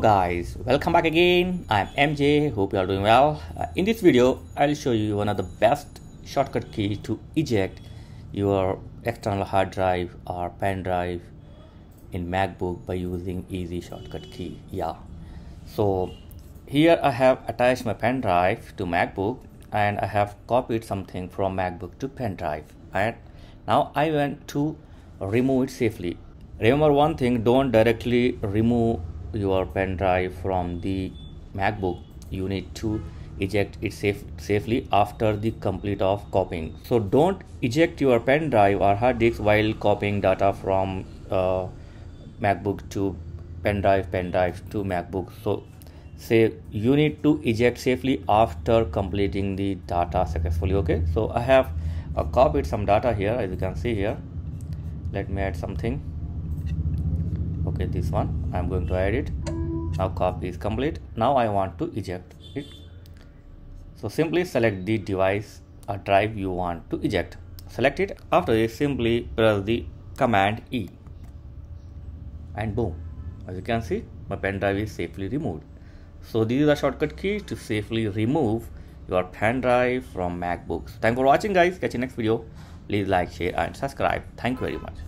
Guys welcome back again. I'm mj hope you are doing well. Uh, in this video i'll show you one of the best shortcut key to eject your external hard drive or pen drive in macbook by using easy shortcut key. Yeah. So here i have attached my pen drive to macbook and i have copied something from macbook to pen drive. And now i want to remove it safely. Remember one thing don't directly remove your pen drive from the macbook you need to eject it safe, safely after the complete of copying. So don't eject your pen drive or hard disk while copying data from uh, macbook to pen drive pen drive to macbook. So say you need to eject safely after completing the data successfully okay? So i have uh, copied some data here as you can see here. Let me add something okay this one. I'm going to add it. Now copy is complete. Now i want to eject it. So simply select the device or drive you want to eject. Select it. After this simply press the command e. And boom. As you can see my pen drive is safely removed. So this is the shortcut key to safely remove your pen drive from macbooks. Thanks for watching guys. Catch you next video. Please like share and subscribe. Thank you very much